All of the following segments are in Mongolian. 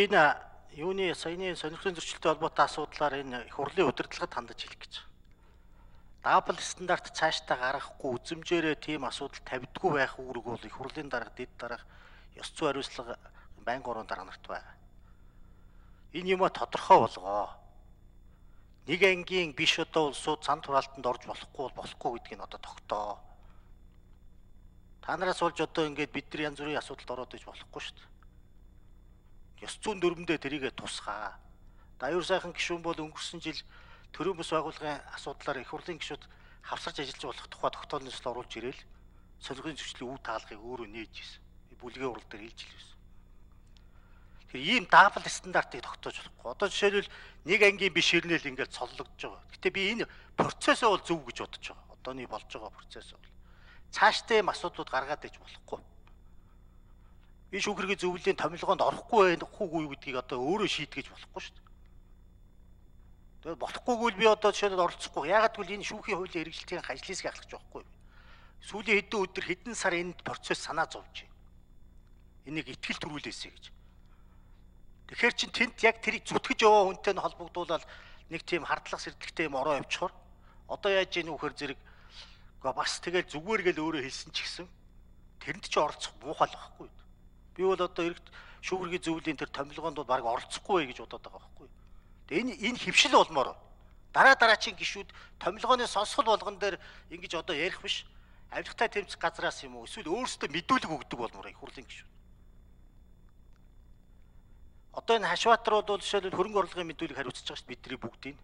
Энэ юуны саяны сонирхлын зөрчилтэй холбоотой асуудлаар энэ их хурлын удирдлагад хандаж хэлэх гэж. Дабл стандарт цаашдаа гаргахгүй үзэмжээрээ тийм асуудал тавьдгүй байх үүрэг бол их хурлын дарга дэд дарга ёс зүй хариуцлага байнгын орон дарга нарт байна. Энэ юма тодорхой болгоо. Нэг ангийн биш одоо улсууд цан тураалтанд орж болохгүй бол болохгүй гэдгийг одоо тогтоо. Та нараас болж одоо ингээд бид нар янз бүрийн асуудалд ороод иж болохгүй шүү дээ ёс зүйн дүрмдээ тэрийгэ тусгаа. Даюур сайхан гишүүн бол өнгөрсөн жил төрийн бас байгууллагын асуудлаар их хурлын гишүүд хавсарч ажиллаж болох тухай тогтоолноос л оруулж ирээл солигийн зөвчлийн үе таалгыг өөрөө нээж ирсэн. Бүлгийн урал дээр хэлж илвэсэн. Тэгэхээр ийм дабл стандартыг тогтоож болохгүй. Одоо жишээлбэл нэг ангийн биш ирнэл ингээд цоллогдож байгаа. Гэтэ би энэ процессоо бол зөв гэж бодож байгаа. Одооний болж байгаа процесс бол цаашдаа юм асуудлууд гаргаад иж болохгүй энэ шүүхэргийн зөвлөлийн томилгоонд орохгүй байхгүй юу гэдгийг одоо өөрөө шийдгэж болохгүй шүү дээ. Тэгээд болохгүйгүй би одоо жишээлбэл оролцохгүй. Ягаад гэвэл энэ шүүхийн хуулийн хэрэгжилтийн хэсгийг ахлах жоохгүй. Сүүлийн хэдэн өдөр хэдэн сар энд процесс санаа зовж байна. Энийг ихтгэл төрүүлээсэй гэж. Тэгэхээр чин тэнд яг тэрийг зүтгэж яваа хүнтэй нь холбогдуулаад нэг тийм хардлах сэрдэгтэй юм ороо явчихор. Одоо яаж ийм үхэр зэрэг бас тэгэл зүгээр гэл өөрөө хэлсэн ч гэсэн тэрэнд ч оролцох муухай л байхгүй. Би бол одоо эргэж шүүгэргийн зөвлөлийн тэр томилгоонд бол баг оролцохгүй гэж бодоод байгаа байхгүй. Тэгээ энэ энэ хөвшил болмоор дараа дараачийн гişүүд томилгооны сонсгол болгон дээр ингэж одоо ярих биш авилгатай тэмцэх газраас юм уу эсвэл өөрсдөө мэдүүлэг өгдөг болмоор их хурлын гişүүд. Одоо энэ Хашбаатар бол жишээлбэл хөрөнгө орлогын мэдүүлэг хариуцж байгаа шүү дээ бидний бүгдийг.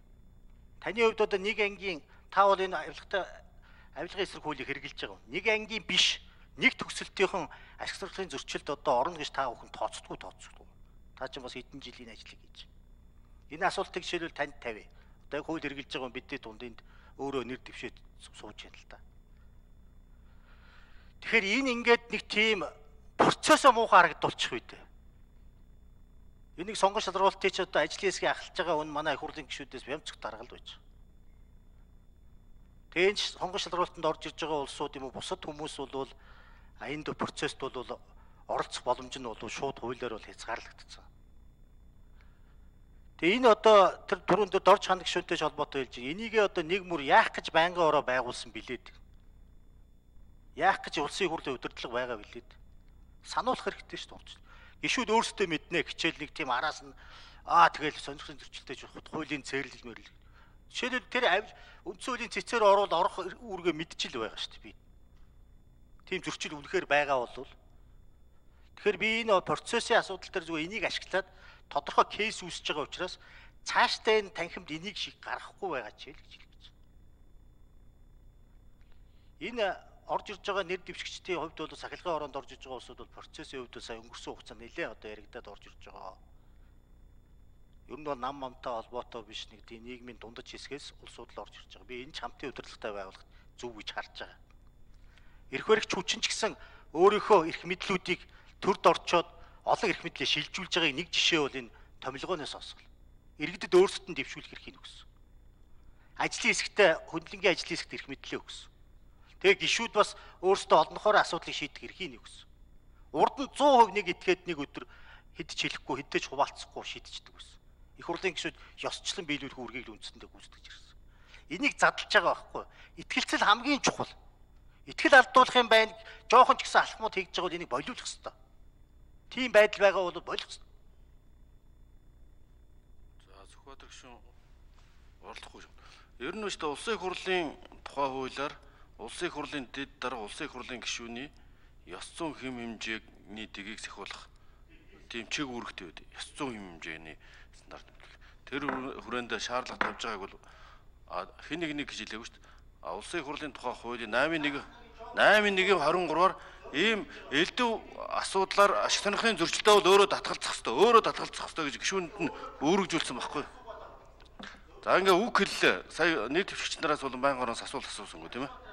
Таны хувьд одоо нэг ангийн та бол энэ авилгатай авилгын эсрэг хуулийг хэрэгжилж байгаа. Нэг ангийн биш нэг төгсөлтийнхэн ашиг сургалтын зөрчилд одоо орно гэж та бүхэн тооцдгүй тооцдгүй. Та чинь бас хэдэн жилийн ажлыг хийж. Энэ асуултыг жишээлбэл танд тавь. Одоо хууль хэрэгжилж байгаа бидний дундынд өөрөө нэр дэвшээд сууж яана л та. Тэгэхээр энэ ингээд нэг тийм процессо муухай харагдуулчих дээ. Энийг сонгон шалруултыг ч одоо ажлын хэсгийг ахалж байгаа үн манай их хурлын гишүүдээс бямцх даргалд байж. Тэгээд сонгон шалруултанд орж ирж байгаа улсууд юм уу бусад хүмүүс бол А энэ процессд бол оролцох боломж нь бол шууд хуулиар бол хязгаарлагдсан. Тэгээ энэ одоо тэр түрүүнд дорж ханаг шөнтэй холбоотой хэлж байгаа. Энийгээ одоо нэг мөр яах гэж байнгын ороо байгуулсан билээд. Яах гэж улсын хурлын удирдлага байгаа билээд. Сануулах хэрэгтэй шүү дээ. Гишүүд өөрсдөө мэднэ хичээл нэг тийм араас нь аа тэгэл сонирхсан зөрчилтэй жоохот хуулийн цэрлэл мөрлөл. Жишээлбэл тэр үндсэн хуулийн цэцээр орвол орох үүргээ мэдчихэл байгаа шүү дээ би тийм зөрчил үнэхээр байгаа бол тэгэхээр би энэ процессын асуудал дээр зүгээр энийг ашиглаад тодорхой кейс үүсэж байгаа учраас цаашдаа энэ танхимд энийг шиг гаргахгүй байгаа ч л гэж хэлж байна. Энэ орж ирж байгаа нэр дэвшигчдийн хувьд бол сахилгын ороонд орж иж байгаа улсууд бол процессын хувьд сая өнгөрсөн хугацаанд нэлээд одоо яригадад орж ирж байгаа. Ер нь бол нам мамтай холбоотой биш нэг тийм нийгмийн дундаж хэсгээс улсууд л орж ирж байгаа. Би энэ ч хамтын удирдлагатай байгуулах зөв гэж харж байгаа эрх баригч хүчин ч гэсэн өөрийнхөө эрх мэдлүүдийг төрд орчоод олон эрх мэдлээ шилжүүлж байгааг нэг жишээ бол энэ томилгооноос сонсгол. Иргэдэд өөрсдөд нь дэвшүүлэх эрхийг өгсөн. Ажлын хэсэгтээ хөндлөнгийн ажлын хэсэгт эрх мэдлээ өгсөн. Тэгээ гişүүд бас өөрсдөө олнохоор асуудлыг шийдэх эрхийг өгсөн. Урд нь 100% нэг этгээд нэг өдөр хэдэж хэлэхгүй хэдэж хуваалцахгүй шийдчихдэг байсан. Их хурлын гişүүд ёсчлон биелүүлэх үргийг л үндсэндээ гүйцэтгэж ирсэн. Энийг задлж байгаа байхгүй. Итгэлцэл хамгийн чухал итгэл алдуулах юм байна. Жохон ч гэсэн алхмууд хийж байгаа бол энийг болиулах хэрэгтэй. Тийм байдал байгаа бол болох хэрэгтэй. За Сүхбаатар гүшүүн оролдохгүй шүү. Ер нь өштэй улсын их хурлын тухай хуулиар улсын хурлын дэд дарга улсын хурлын гишүүний ёс зүйн хэм хэмжээний дэгийг сахиулах тийм чиг үүрэгтэй байд. Ёс зүйн хэм хэмжээний стандарт. Тэр хүрээнд шаардлага тавьж байгааг бол хэн нэг нэг гэж хэлээгүй шүү дээ улсын хурлын тухай хуулийн 8.1 8.1-23-аар ийм элдв асуудлаар ашиг сонирхлын зөрчилтэй бол өөрөө татгалзах хэрэгтэй. Өөрөө татгалзах хэрэгтэй гэж гишүүнд нь үүргэжүүлсэн баггүй. За ингээ үг хэллээ. Сая нийт төвчч нараас болон байнгын ороос асуулт асуусангүй тийм ээ.